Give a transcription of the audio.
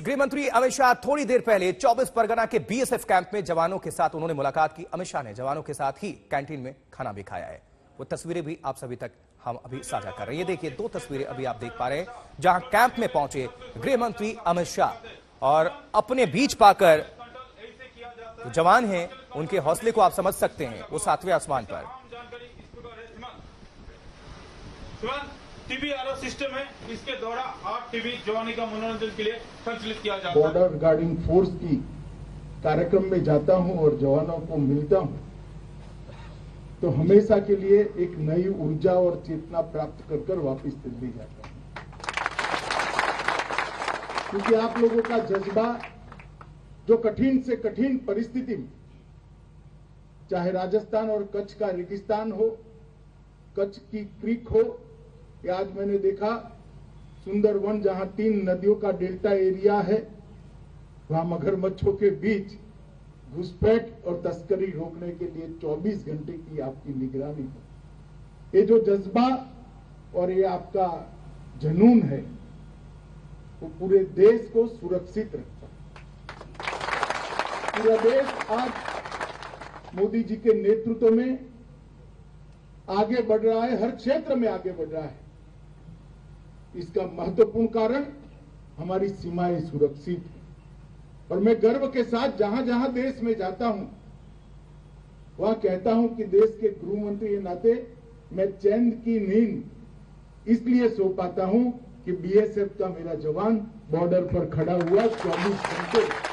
गृह मंत्री अमित शाह थोड़ी देर पहले 24 परगना के बीएसएफ कैंप में जवानों के साथ उन्होंने मुलाकात की। अमित शाह ने जवानों के साथ ही कैंटीन में खाना भी खाया है। वो तस्वीरें भी आप सभी तक हम अभी साझा कर रहे हैं। देखिए, दो तस्वीरें अभी आप देख पा रहे हैं, जहाँ कैंप में पहुँचे गृह मंत्री अमित शाह। और अपने बीच पाकर जवान हैं, उनके हौसले को आप समझ सकते हैं, वो सातवें आसमान पर। टीवी आर सिस्टम है, इसके द्वारा आठ टीवी, जवानी का मनोरंजन के लिए संचालित किया जाता है। बॉर्डर गार्डिंग फोर्स की कार्यक्रम में जाता हूँ और जवानों को मिलता हूँ। तो हमेशा के लिए एक नई ऊर्जा और चेतना प्राप्त कर कर वापिस दिल्ली जाता हूँ। क्योंकि आप लोगों का जज्बा जो कठिन से कठिन परिस्थिति में, चाहे राजस्थान और कच्छ का रेगिस्तान हो, कच्छ की क्रीक हो या आज मैंने देखा सुंदरवन जहाँ तीन नदियों का डेल्टा एरिया है, वहाँ मगरमच्छों के बीच घुसपैठ और तस्करी रोकने के लिए 24 घंटे की आपकी निगरानी हो। ये जो जज्बा और ये आपका जनून है, वो पूरे देश को सुरक्षित रखता पूरा देश आज मोदी जी के नेतृत्व में आगे बढ़ रहा है, हर क्षेत्र में आगे बढ़ रहा है। इसका महत्वपूर्ण कारण हमारी सीमाएँ सुरक्षित और मैं गर्व के साथ जहाँ जहाँ देश में जाता हूँ, वहाँ कहता हूँ कि देश के गृह मंत्री के नाते मैं चैन की नींद इसलिए सो पाता हूँ कि बीएसएफ का मेरा जवान बॉर्डर पर खड़ा हुआ चौबीस घंटे